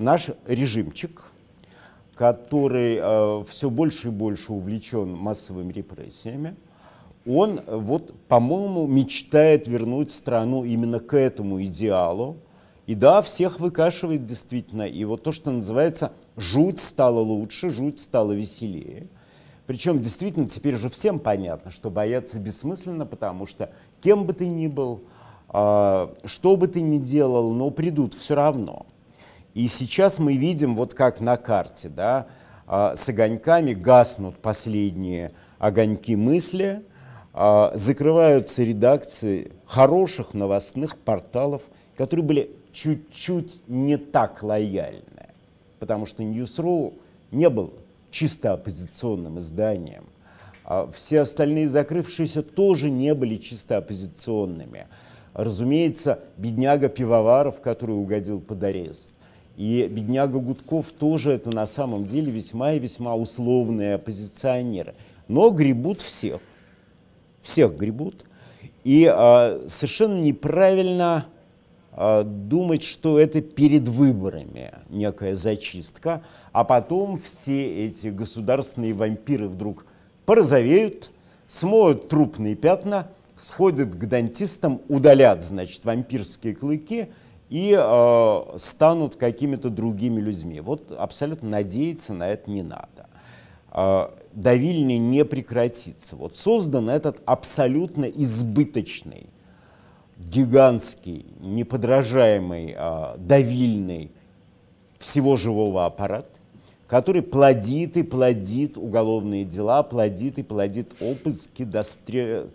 наш режимчик, который э, все больше и больше увлечен массовыми репрессиями, он, вот, по-моему, мечтает вернуть страну именно к этому идеалу. И да, всех выкашивает действительно. И вот то, что называется «жуть стало лучше», «жуть стало веселее». Причем действительно теперь уже всем понятно, что бояться бессмысленно, потому что кем бы ты ни был, а, что бы ты ни делал, но придут все равно. И сейчас мы видим, вот как на карте, да, а, с огоньками гаснут последние огоньки мысли, а, закрываются редакции хороших новостных порталов, которые были чуть-чуть не так лояльны, потому что Newsrow не был чисто оппозиционным изданием. А все остальные закрывшиеся тоже не были чисто оппозиционными. Разумеется, бедняга Пивоваров, который угодил под арест, и бедняга Гудков тоже это на самом деле весьма и весьма условные оппозиционеры. Но гребут всех. Всех гребут. И а, совершенно неправильно а, думать, что это перед выборами некая зачистка, а потом все эти государственные вампиры вдруг порозовеют, смоют трупные пятна, сходят к дантистам, удалят, значит, вампирские клыки и э, станут какими-то другими людьми. Вот абсолютно надеяться на это не надо. Э, давильня не прекратится. Вот создан этот абсолютно избыточный, гигантский, неподражаемый, э, давильный всего живого аппарат, который плодит и плодит уголовные дела, плодит и плодит опуски, дострел...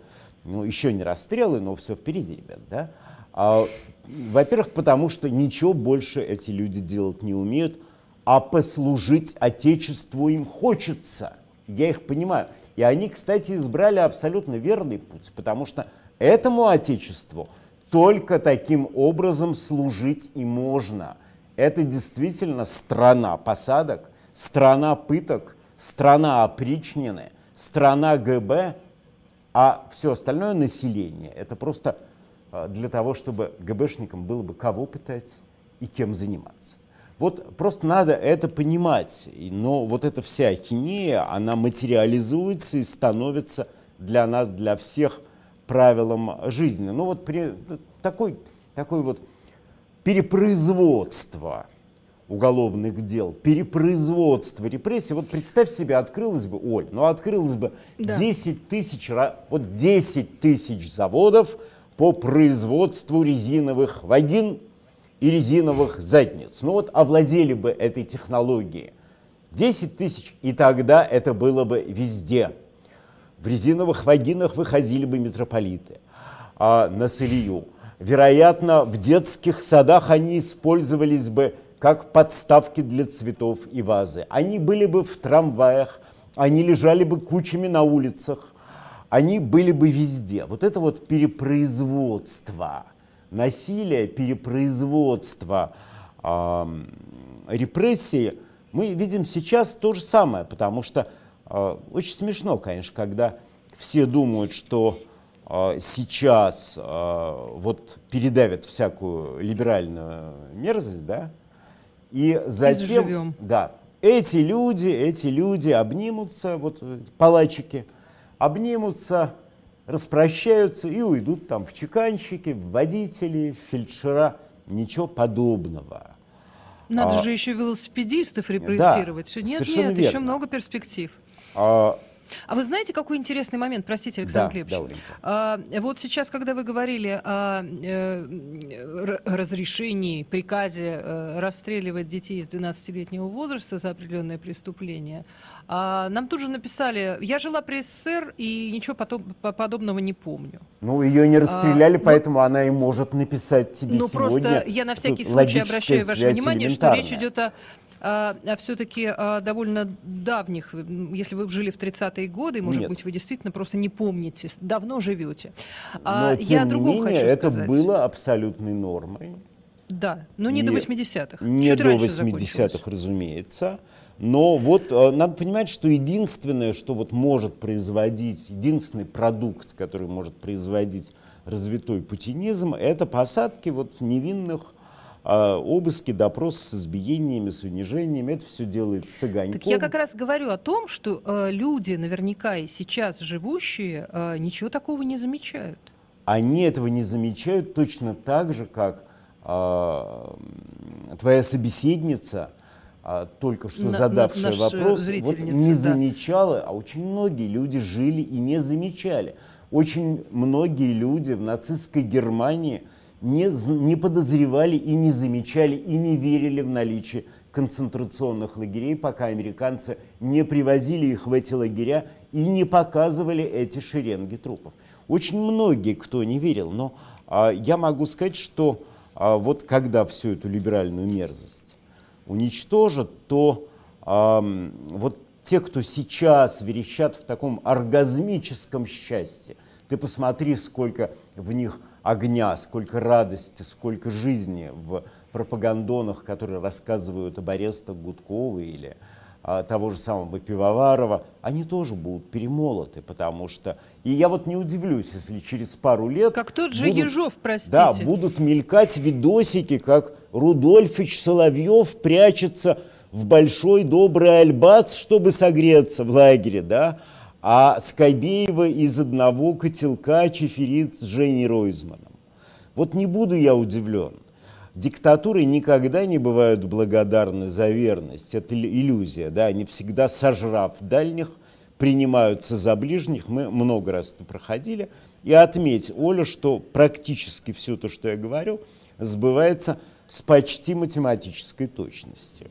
ну, еще не расстрелы, но все впереди, ребят, да? А, во-первых, потому что ничего больше эти люди делать не умеют, а послужить Отечеству им хочется. Я их понимаю. И они, кстати, избрали абсолютно верный путь, потому что этому Отечеству только таким образом служить и можно. Это действительно страна посадок, страна пыток, страна опричнины, страна ГБ, а все остальное население — это просто для того, чтобы ГБшникам было бы кого пытать и кем заниматься. Вот просто надо это понимать. Но вот эта вся ахинея, она материализуется и становится для нас, для всех правилом жизни. Ну вот при, такой, такой вот перепроизводство уголовных дел, перепроизводство репрессий. Вот представь себе, открылось бы, Оль, ну открылось бы да. 10 тысяч, вот 10 тысяч заводов по производству резиновых вагин и резиновых задниц. Ну вот овладели бы этой технологией. 10 тысяч, и тогда это было бы везде. В резиновых вагинах выходили бы митрополиты а, на Сылью. Вероятно, в детских садах они использовались бы как подставки для цветов и вазы. Они были бы в трамваях, они лежали бы кучами на улицах, они были бы везде. Вот это вот перепроизводство насилия, перепроизводство э, репрессии мы видим сейчас то же самое, потому что э, очень смешно, конечно, когда все думают, что э, сейчас э, вот передавят всякую либеральную мерзость, да, и затем, да, эти люди, эти люди обнимутся, вот палачики, обнимутся, распрощаются и уйдут там в чеканщики, в водители, в фельдшера. Ничего подобного. Надо а, же еще велосипедистов репрессировать. Да, нет, нет, верно. еще много перспектив. А, а вы знаете, какой интересный момент, простите, Александр да, Глебович? Да, а, вот сейчас, когда вы говорили о э, разрешении, приказе э, расстреливать детей из 12-летнего возраста за определенное преступление, а, нам тут же написали, я жила при СССР и ничего потом, подобного не помню. Ну, ее не расстреляли, а, поэтому но, она и может написать тебе ну, сегодня. Ну, просто я на всякий случай обращаю ваше внимание, что речь идет о а, а все-таки а, довольно давних, если вы жили в 30-е годы, может Нет. быть, вы действительно просто не помните, давно живете. А, но, Я о другом не менее, хочу это сказать. было абсолютной нормой. Да, но не и до 80-х. Не Чуть до 80-х, разумеется. Но вот э, надо понимать, что единственное, что вот может производить, единственный продукт, который может производить развитой путинизм, это посадки вот невинных а обыски, допросы с избиениями, с унижениями, это все делается с огоньком. Так я как раз говорю о том, что э, люди, наверняка и сейчас живущие, э, ничего такого не замечают. Они этого не замечают точно так же, как э, твоя собеседница, э, только что на, задавшая на, вопрос, вот не да. замечала, а очень многие люди жили и не замечали. Очень многие люди в нацистской Германии – не, не подозревали и не замечали и не верили в наличие концентрационных лагерей, пока американцы не привозили их в эти лагеря и не показывали эти шеренги трупов. Очень многие, кто не верил, но а, я могу сказать, что а, вот когда всю эту либеральную мерзость уничтожат, то а, вот те, кто сейчас верещат в таком оргазмическом счастье, ты посмотри, сколько в них огня, сколько радости, сколько жизни в пропагандонах, которые рассказывают об арестах Гудкова или а, того же самого Пивоварова, они тоже будут перемолоты, потому что... И я вот не удивлюсь, если через пару лет... Как тот же будут, Ежов, простите. Да, будут мелькать видосики, как Рудольфич Соловьев прячется в большой добрый альбац, чтобы согреться в лагере, да, а Скобеева из одного котелка чеферит с Женей Ройзманом. Вот не буду я удивлен. Диктатуры никогда не бывают благодарны за верность. Это иллюзия. Да? Они всегда, сожрав дальних, принимаются за ближних. Мы много раз это проходили. И отметь, Оля, что практически все то, что я говорю, сбывается с почти математической точностью.